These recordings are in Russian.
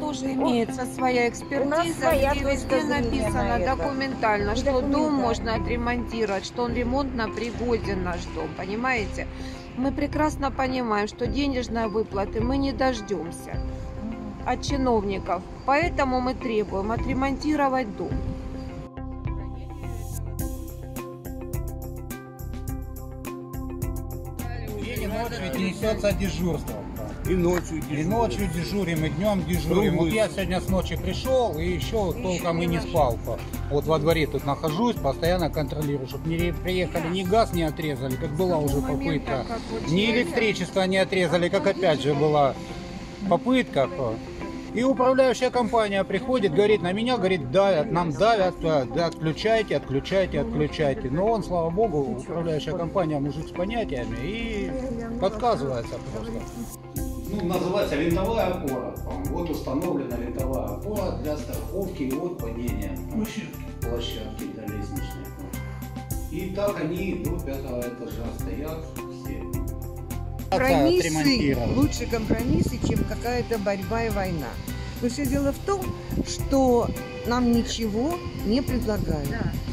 тоже имеется своя экспертиза, своя где везде написано документально, И что дом можно отремонтировать, что он ремонтно пригоден наш дом, понимаете? Мы прекрасно понимаем, что денежной выплаты мы не дождемся от чиновников, поэтому мы требуем отремонтировать дом. Ночь ведь несется дежурство. И ночью И ночью дежурим, и днем дежурим. Вот я сегодня с ночи пришел и еще толком и не спал. Вот во дворе тут нахожусь, постоянно контролирую, чтобы не приехали, ни газ не отрезали, как была уже попытка, ни электричество не отрезали, как опять же была попытка. И управляющая компания приходит, говорит, на меня, говорит, давят, нам давят, да, да, отключайте, отключайте, отключайте. Но он, слава богу, управляющая компания мужик с понятиями и подсказывается просто. Ну, называется винтовая опора. Вот установлена винтовая опора для страховки от падения площадки для лестничной. И так они до пятого этажа стоят все. Компромиссы лучше компромиссы, чем какая-то борьба и война. Но все дело в том, что нам ничего не предлагают.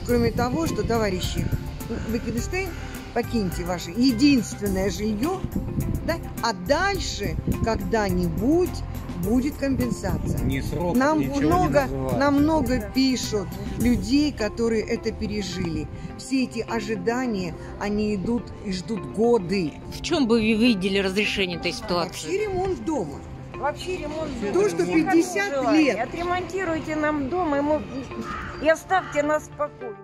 Кроме того, что, товарищи, Wittgenstein, покиньте ваше единственное жилье, да, а дальше когда-нибудь будет компенсация. Ни срок, Нам не много, называют. нам много пишут людей, которые это пережили. Все эти ожидания, они идут и ждут годы. В чем бы вы видели разрешение этой Вообще ситуации? ремонт дома. Вообще ремонт То, дома. что Никакого 50 желания. лет. Отремонтируйте нам дом и, мы- и оставьте нас в покое.